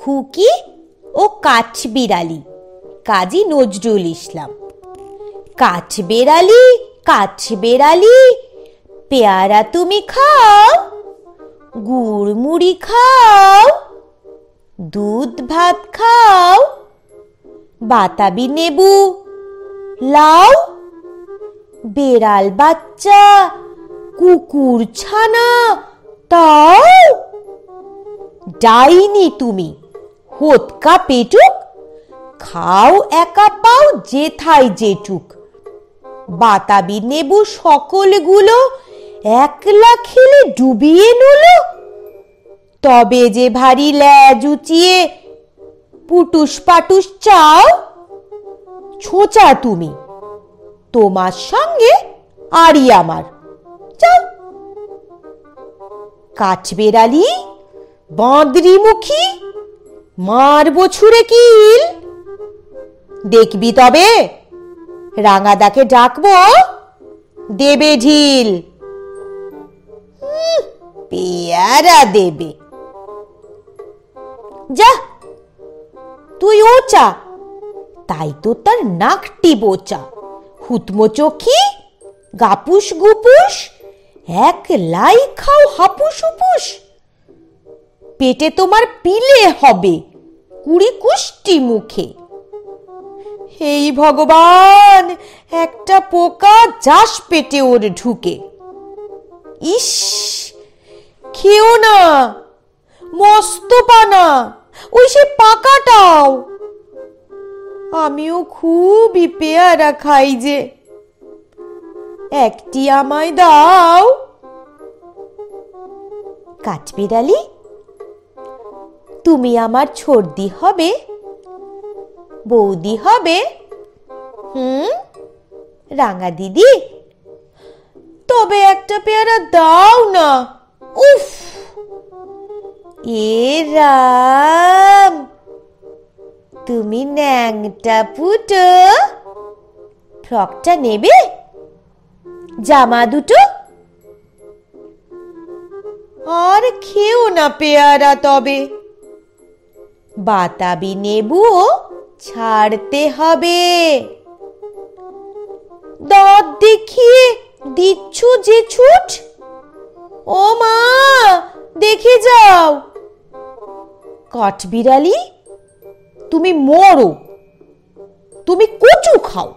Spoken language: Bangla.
খুকি ও কাঠবিড়ালি কাজী নজরুল ইসলাম। কাঠবেড়ালি কাঠবেড়ালি পেয়ারা তুমি খাও গুড় মুড়ি খাও, দুধ ভাত খাও, বাতাবি নেবু লাও, বেড়াল বাচ্চা, কুকুর ছানা, তাও। ডাইনি তুমি। হোতকা পেটুক, খাও একা পাও যেথায় যেটুক। বাতাবি নেবু সকলগুলো, একলা খেলে ডুবিয়ে নুলো। তবে যে ভারী ল্যাজ উচিয়ে পুটুস পাটুস চাও, ছোঁচা তুমি। তোমার সঙ্গে আরই আমার। যাও। কাঠবেড়ালি বাঁদরি মুখী মারবো ছুঁড়ে কিল। দেখবি তবে, রাঙাদাকে ডাকবো, দেবে ঢিল। পেয়ারা দেবে। যা, তুই ওচা। তাই তো তার নাকটি বোচা। হুতমো চোখি, গাপুস গুপুস, এক লাই খাও হাপুস উপুস পেটে তোমার পিলে হবে কুড়ি কুষ্টি মুখে। এই ভগবান, একটা পোকা যাস পেটে ওর ঢুকে। ইস, খেও না, মস্ত পানা, ওই সে পাকাটাও। আমিও খুবই পেয়ারা খাই যে। একটি আমায় দাও। কাঠবিড়ালি তুমি আমার ছর্দি হবে। বৌদি হবে। হুম? রাঙা দিদি? তবে একটা পেয়ারা দাও না। উফ! এ তুমি ন্যাংটা পুটো। ফ্রকটা নেবে? জামা দুটো? আর খেও না পেয়ারা তবে। বাতাবি নেবুও ছাড়তে হবে। দর দেখিয়ে দিচ্ছ যে ছুট। ও মা, দেখে যাও। কাঠবিড়ালি, তুমি মরো। তুমি কচু খাও।